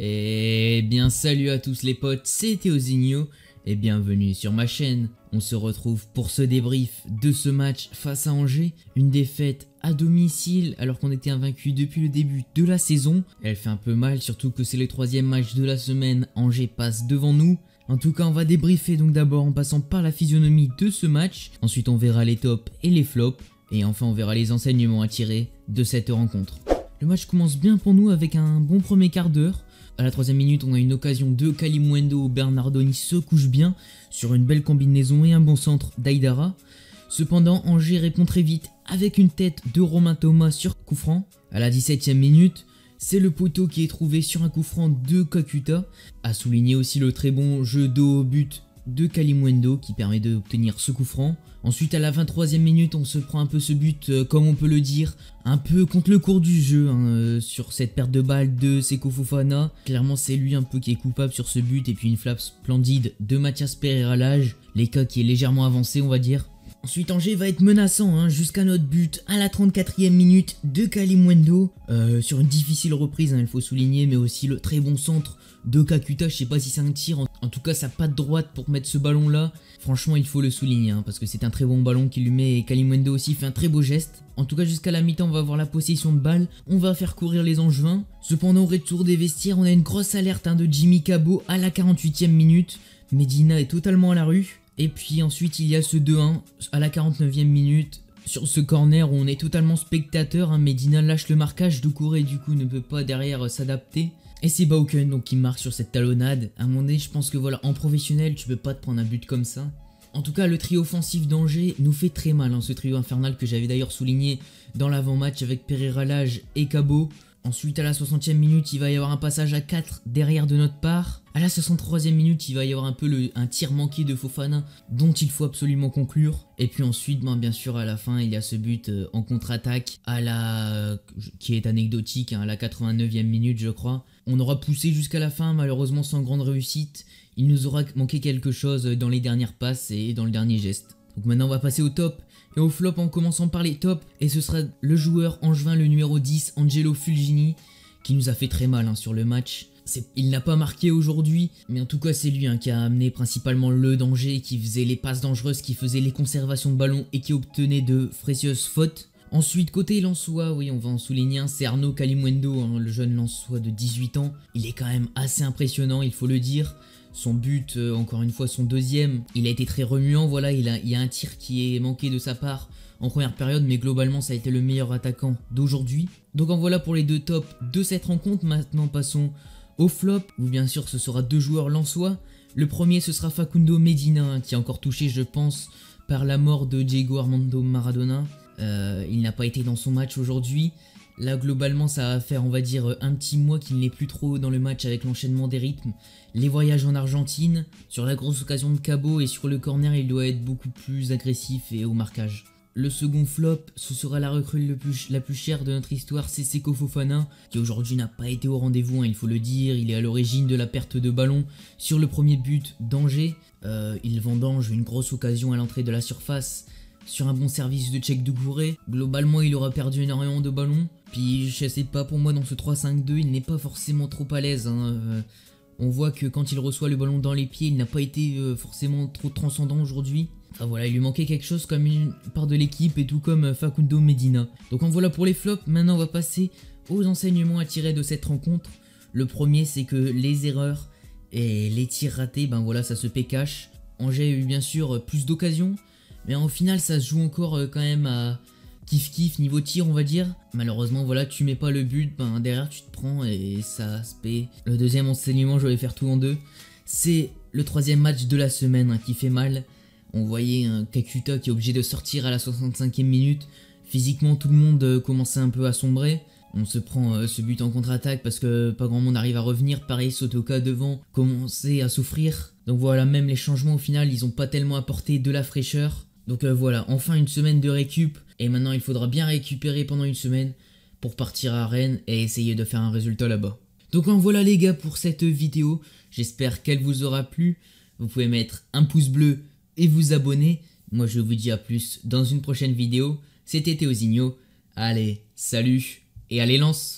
Et bien salut à tous les potes, c'est Théozinho et bienvenue sur ma chaîne. On se retrouve pour ce débrief de ce match face à Angers, une défaite à domicile alors qu'on était invaincu depuis le début de la saison. Elle fait un peu mal, surtout que c'est le troisième match de la semaine, Angers passe devant nous. En tout cas, on va débriefer donc d'abord en passant par la physionomie de ce match, ensuite on verra les tops et les flops, et enfin on verra les enseignements à tirer de cette rencontre. Le match commence bien pour nous avec un bon premier quart d'heure. À la troisième minute, on a une occasion de Kalimuendo où Bernardoni se couche bien sur une belle combinaison et un bon centre d'Aïdara. Cependant, Angers répond très vite avec une tête de Romain Thomas sur coup franc. À la 17ème minute, c'est le poteau qui est trouvé sur un coup franc de Kakuta. A souligner aussi le très bon jeu d'eau au but de Kalimuendo qui permet d'obtenir ce coup franc. Ensuite à la 23e minute on se prend un peu ce but euh, comme on peut le dire un peu contre le cours du jeu hein, euh, sur cette perte de balle de Seko Fofana. Clairement c'est lui un peu qui est coupable sur ce but et puis une flappe splendide de Mathias Pereira l'âge, l'écart qui est légèrement avancé on va dire. Ensuite Angers va être menaçant hein, jusqu'à notre but à la 34e minute de Kalimuendo euh, sur une difficile reprise hein, il faut souligner mais aussi le très bon centre de Kakuta, je sais pas si c'est un tir, en, tout cas sa patte droite pour mettre ce ballon là, franchement il faut le souligner hein, parce que c'est un très bon ballon qu'il lui met et Kalimundo aussi fait un très beau geste. En tout cas jusqu'à la mi-temps on va avoir la possession de balle, on va faire courir les Angevins. Cependant au retour des vestiaires on a une grosse alerte de Jimmy Cabot à la 48e minute, Medina est totalement à la rue. Et puis ensuite il y a ce 2-1 à la 49e minute, sur ce corner où on est totalement spectateur, hein, Medina lâche le marquage, Doucouré du coup ne peut pas derrière euh, s'adapter. Et c'est Bauken donc qui marque sur cette talonnade. À moment donné, je pense que voilà, en professionnel, tu peux pas te prendre un but comme ça. En tout cas, le trio offensif d'Angers nous fait très mal, hein, ce trio infernal que j'avais d'ailleurs souligné dans l'avant-match avec Pereira Lage et Cabot. Ensuite, à la 60e minute, il va y avoir un passage à 4 derrière de notre part. À la 63e minute, il va y avoir un peu un tir manqué de Fofana dont il faut absolument conclure. Et puis ensuite, ben, bien sûr, à la fin, il y a ce but euh, en contre-attaque à la qui est anecdotique, hein, à la 89e minute, je crois. On aura poussé jusqu'à la fin, malheureusement sans grande réussite. Il nous aura manqué quelque chose dans les dernières passes et dans le dernier geste. Donc maintenant, on va passer au top et au flop en commençant par les tops. Et ce sera le joueur angevin, le numéro 10, Angelo Fulgini, qui nous a fait très mal hein, sur le match. Il n'a pas marqué aujourd'hui, mais en tout cas c'est lui hein, qui a amené principalement le danger, qui faisait les passes dangereuses, qui faisait les conservations de ballon et qui obtenait de précieuses fautes. Ensuite, côté Lançois, oui, on va en souligner un, c'est Arnaud Kalimuendo, hein, le jeune Lançois de 18 ans. Il est quand même assez impressionnant, il faut le dire. Son but, euh, encore une fois, son deuxième, il a été très remuant. Voilà, il, il y a un tir qui est manqué de sa part en première période, mais globalement, ça a été le meilleur attaquant d'aujourd'hui. Donc en voilà pour les deux tops de cette rencontre. Maintenant, passons au flop, où bien sûr, ce sera deux joueurs lensois. Le premier, ce sera Facundo Medina, qui est encore touché, je pense, par la mort de Diego Armando Maradona. Euh, il n'a pas été dans son match aujourd'hui. Là, globalement, ça va faire, on va dire, un petit mois qu'il n'est plus trop dans le match avec l'enchaînement des rythmes. Les voyages en Argentine, sur la grosse occasion de Cabo et sur le corner, il doit être beaucoup plus agressif et au marquage. Le second flop, ce sera la recrue la plus chère de notre histoire, c'est Seko Fofana, qui aujourd'hui n'a pas été au rendez-vous, hein, il faut le dire. Il est à l'origine de la perte de ballon sur le premier but d'Angers. Euh, il vendange une grosse occasion à l'entrée de la surface sur un bon service de check de Gouré. Globalement, il aura perdu énormément de ballons. Puis, je sais pas, pour moi, dans ce 3-5-2, il n'est pas forcément trop à l'aise. Hein. Euh, on voit que quand il reçoit le ballon dans les pieds, il n'a pas été euh, forcément trop transcendant aujourd'hui. Enfin voilà, il lui manquait quelque chose comme une part de l'équipe et tout comme euh, Facundo Medina. Donc en voilà pour les flops. Maintenant, on va passer aux enseignements à tirer de cette rencontre. Le premier, c'est que les erreurs et les tirs ratés, ben voilà, ça se pécache. Angers a eu bien sûr plus d'occasions, mais au final, ça se joue encore euh, quand même à kiff kiff niveau tir, on va dire. Malheureusement, voilà, tu mets pas le but, ben derrière tu te prends et ça se paie. Le deuxième enseignement, je vais faire tout en deux. C'est le troisième match de la semaine hein, qui fait mal. On voyait un Kakuta qui est obligé de sortir à la 65e minute. Physiquement, tout le monde euh, commençait un peu à sombrer. On se prend euh, ce but en contre-attaque parce que pas grand monde arrive à revenir. Pareil, Sotoka devant commençait à souffrir. Donc voilà, même les changements au final, ils ont pas tellement apporté de la fraîcheur. Donc euh, voilà, enfin une semaine de récup. Et maintenant, il faudra bien récupérer pendant une semaine pour partir à Rennes et essayer de faire un résultat là-bas. Donc en voilà les gars pour cette vidéo. J'espère qu'elle vous aura plu. Vous pouvez mettre un pouce bleu et vous abonner. Moi je vous dis à plus dans une prochaine vidéo. C'était Théozinho. Allez, salut et allez lance